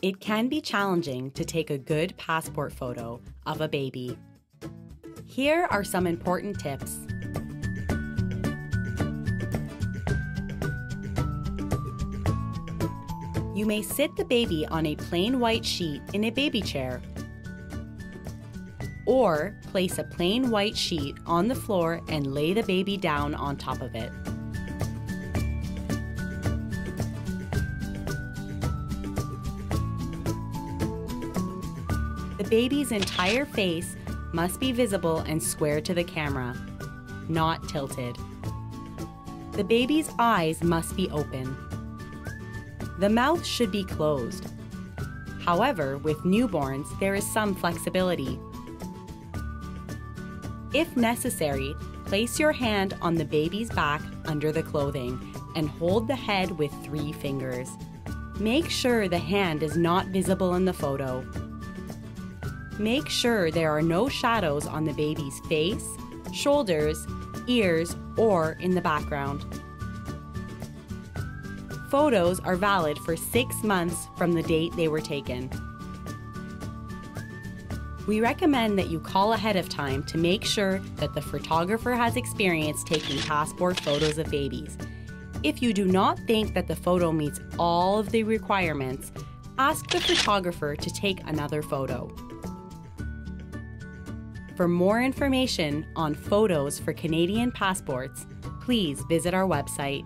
It can be challenging to take a good passport photo of a baby. Here are some important tips. You may sit the baby on a plain white sheet in a baby chair. Or place a plain white sheet on the floor and lay the baby down on top of it. The baby's entire face must be visible and square to the camera, not tilted. The baby's eyes must be open. The mouth should be closed. However, with newborns, there is some flexibility. If necessary, place your hand on the baby's back under the clothing and hold the head with three fingers. Make sure the hand is not visible in the photo. Make sure there are no shadows on the baby's face, shoulders, ears, or in the background. Photos are valid for six months from the date they were taken. We recommend that you call ahead of time to make sure that the photographer has experience taking passport photos of babies. If you do not think that the photo meets all of the requirements, ask the photographer to take another photo. For more information on photos for Canadian passports, please visit our website